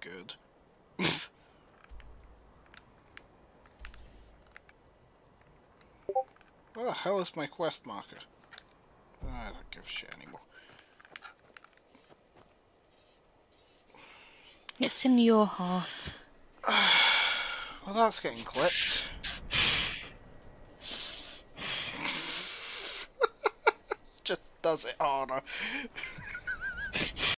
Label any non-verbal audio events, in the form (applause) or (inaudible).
good. (laughs) Where the hell is my quest marker? Ah, I don't give a shit anymore. It's in your heart. (sighs) Well, that's getting clipped. (laughs) Just does it harder. (laughs)